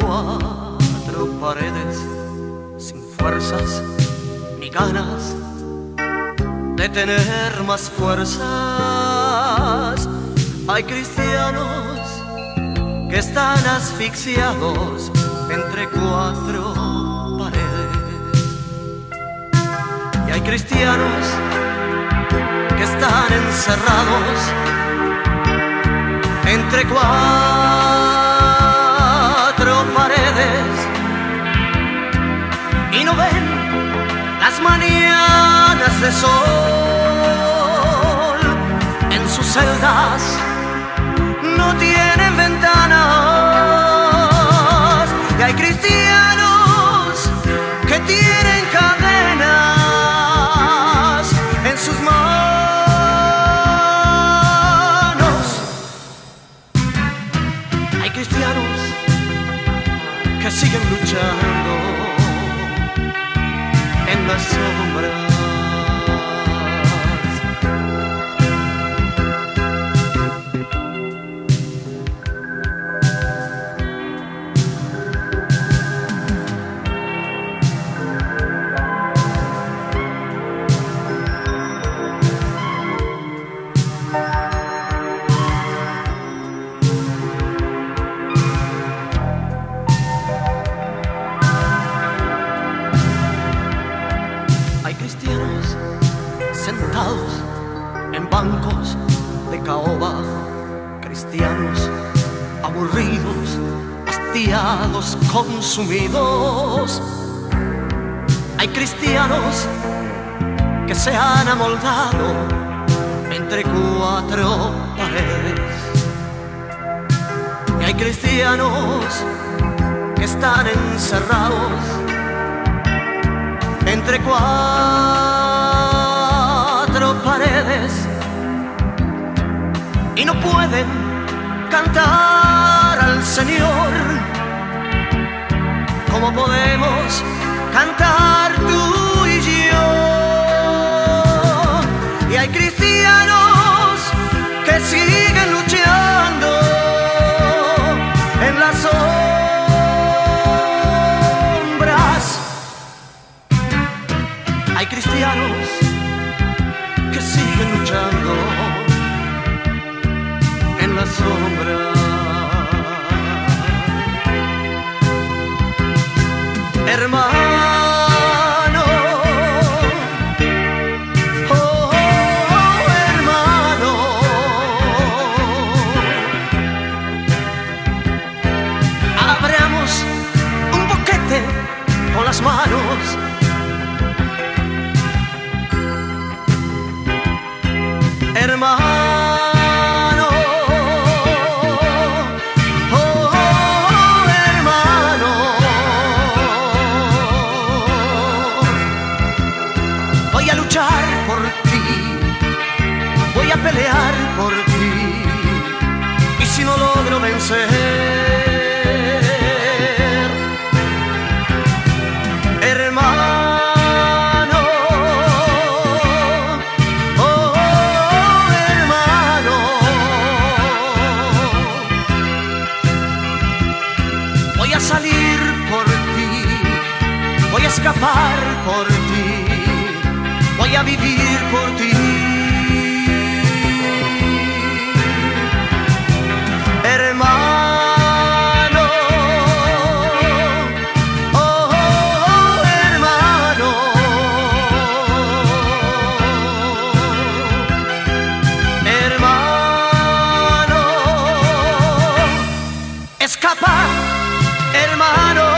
cuatro paredes, sin fuerzas ni ganas de tener más fuerzas. Hay cristianos que están asfixiados entre cuatro paredes. Y hay cristianos que están encerrados entre cuatro de sol en sus celdas no tienen ventanas y hay cristianos que tienen cadenas en sus manos. Hay cristianos que siguen luchando en las sombras. Sentados en bancos de caoba, cristianos aburridos, hastiados, consumidos. Hay cristianos que se han amoldado entre cuatro paredes. Y hay cristianos que están encerrados entre cuatro no pueden cantar al Señor. Como podemos cantar tú hermano. Oh, hermano. Voy a luchar por ti, voy a pelear por ti. Y si no logro vencer, por ti, voy a escapar por ti, voy a vivir por ti. Hermano, oh, oh, oh hermano, hermano, escapa hermano.